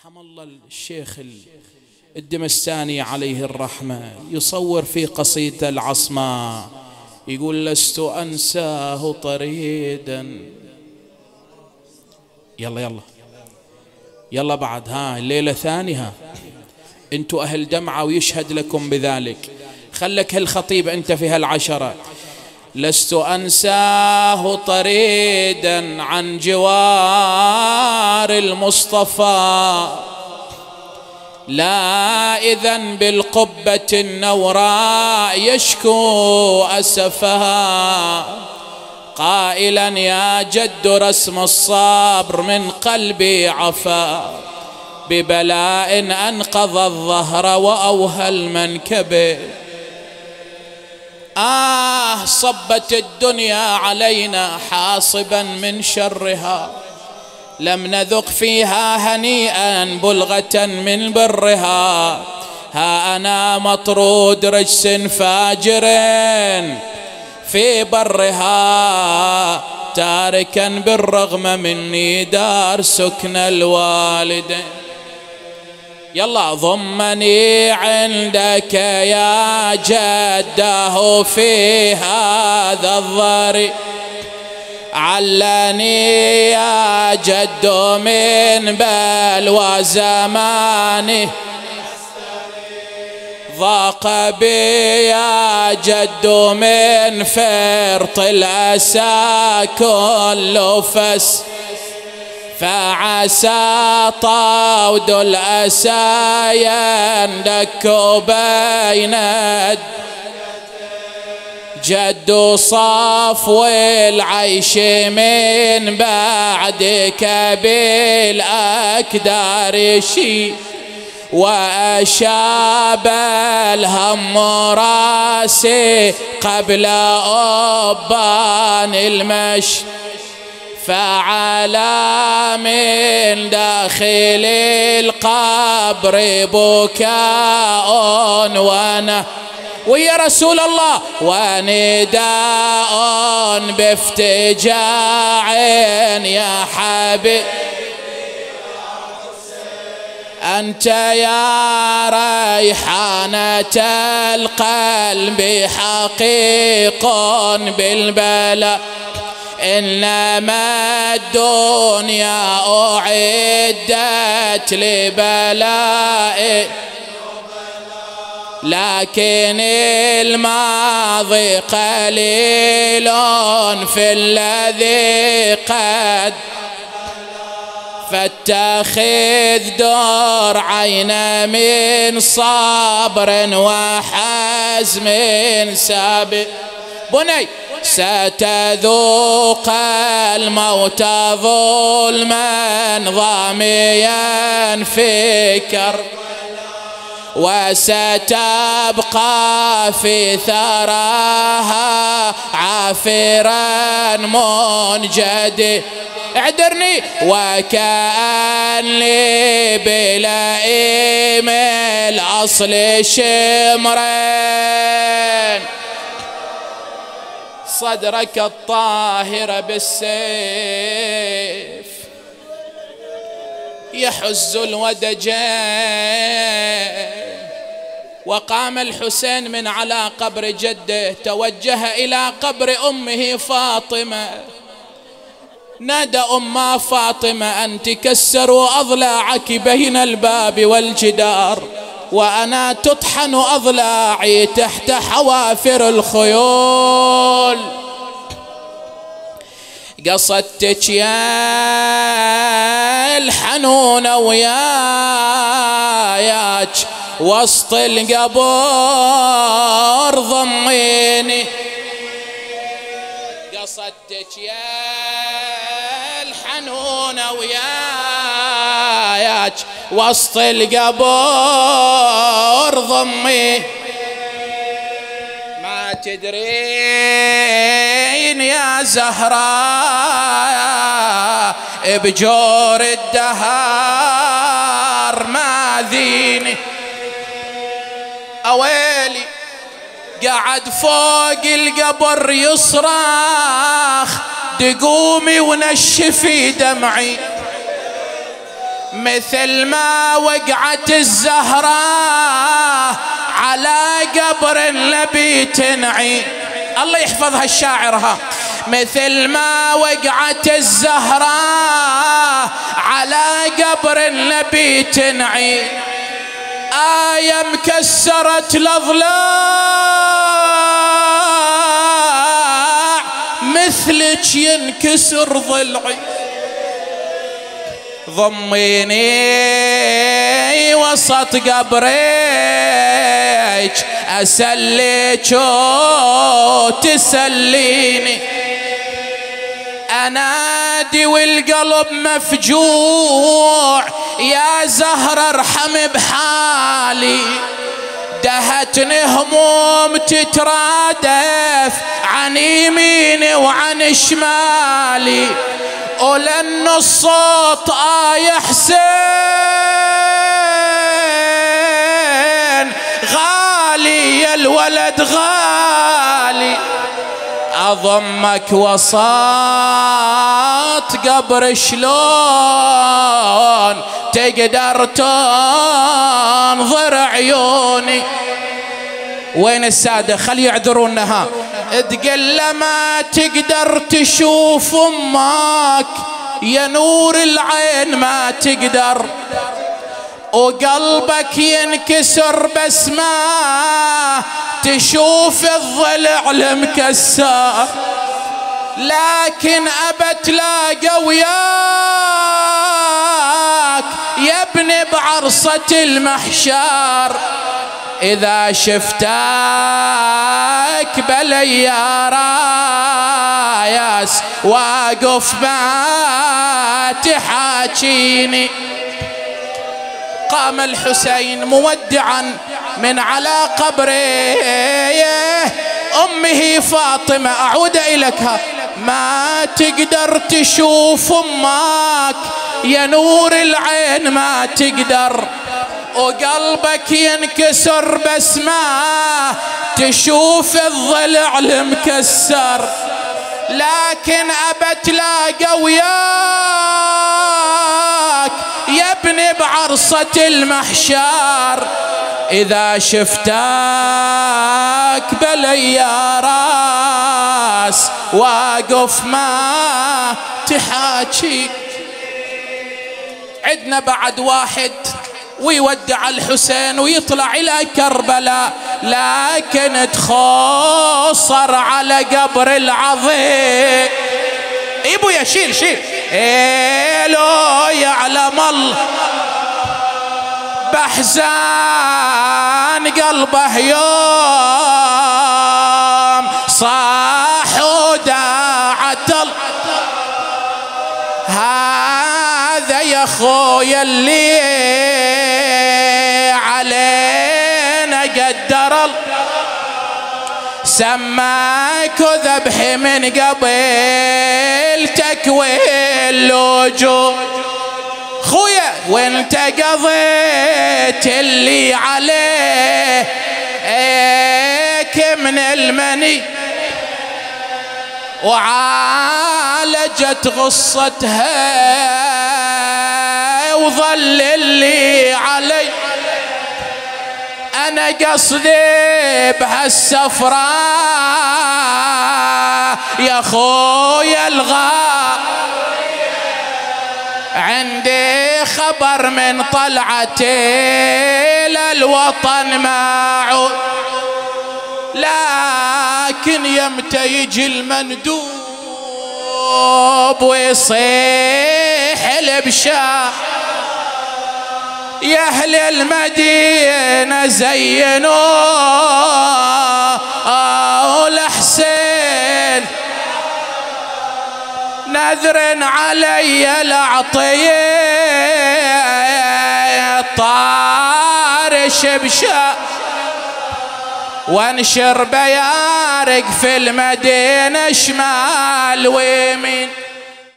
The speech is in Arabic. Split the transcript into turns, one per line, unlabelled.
رحم الله الشيخ الدمستاني عليه الرحمة يصور في قصيدة العصماء يقول لست أنساه طريدا. يلا يلا يلا بعد ها الليلة ثانية. أنتوا أهل دمعة ويشهد لكم بذلك. خلك هالخطيب أنت في هالعشرة. لست أنساه طريدا عن جوار المصطفى. لا إذا بالقبة النوراء يشكو أسفها. قائلا يا جد رسم الصبر من قلبي عفا. ببلاء أنقض الظهر وأوهى المنكب. آه صبت الدنيا علينا حاصبا من شرها. لم نذق فيها هنيئا بلغة من برها. ها أنا مطرود رجس فاجر في برها. تاركا بالرغم مني دار سكن الوالدين. يلا ضمني عندك يا جده في هذا الضري علني يا جد من بلوى زمانه ضاق بي يا جد من فرط الأسى كل فس. فعسى طاود الأسى يندك بين جد صفو العيش من بعدك بالأكدار شي وأشاب الهم راسي قبل أبان المشي فعلى من داخل القبر بكاء وأنا ويا رسول الله ونداء بافتجاع يا حبيب. أنت يا ريحانة القلب حقيق بالبلاء. إنما الدنيا أعدت لبلاء لكن الماضي قليل في الذي قد فاتخذ دور عين من صبر وحزم سابق. بني ستذوق الموت ظلما ضاميا في كرب وستبقى في ثراها عافرا منجد. اعذرني وكأن لي بلئيم الأصل شمرين صدرك الطاهر بالسيف. يحز الودجين. وقام الحسين من على قبر جده. توجه إلى قبر أمه فاطمة. نادى أم فاطمة أن تكسروا أضلاعك بين الباب والجدار. وأنا تطحن أضلاعي تحت حوافر الخيول. قصدتك يا الحنونة وياك وسط القبر ضميني. وسط القبر ضمي. ما تدرين يا زهراء بجور الدهار ما ذيني. أويلي قعد فوق القبر يصرخ دقومي ونشفي دمعي. مثل ما وقعت الزهراء على قبر النبي تنعي. الله يحفظها الشاعر ها. مثل ما وقعت الزهراء على قبر النبي تنعي. آية مكسرت الأضلاع مثلك ينكسر ضلعي. ضميني وسط قبريك أسليك وتسليني أنادي والقلب مفجوع يا زهر أرحم بحالي. دهتني هموم تترادف عن يميني وعن شمالي. ولأن الصوت آي حسين. غالي يا الولد غالي. أضمك وسط قبر شلون؟ تقدر تنظر عيوني. وين السادة؟ خلي يعذرونها. تقل ما تقدر تشوف أمك. يا نور العين ما تقدر. وقلبك ينكسر بس ما تشوف الضلع المكسر. لكن ابى تلاقى وياك يا ابني بعرصة المحشر. إذا شفتك بلي رايس واقف ما تحاكيني قام الحسين مودعا من على قبره أمه فاطمة أعود إليك. ما تقدر تشوف أمك يا نور العين ما تقدر. وقلبك ينكسر بس ما تشوف الضلع المكسر. لكن ابى تلاقى وياك يا ابني بعرصة المحشار إذا شفتك بلي يا راس واقف ما تحاكي. عدنا بعد واحد. ويودع الحسين ويطلع إلى كربلاء لكن تخصر على قبر العظيم. إبو يا شيل شيل. لو يعلم الله بحزان قلبه يوم. صاح وداعت هذا يا خويا اللي سماك ذبح من قبل تكويل لوجو خويا وانت قضيت اللي عليه من المني. وعالجت غصتها وظل اللي علي. أنا قصدي بهالسفرة. يا خويا الغا. عندي خبر من طلعتي للوطن معود لكن يمتى يجي المندوب ويصيح البشار يا أهل المدينة زينوا الحسين نذر علي الاعطيه طار شبشا. وانشر بيارق في المدينة شمال ويمين.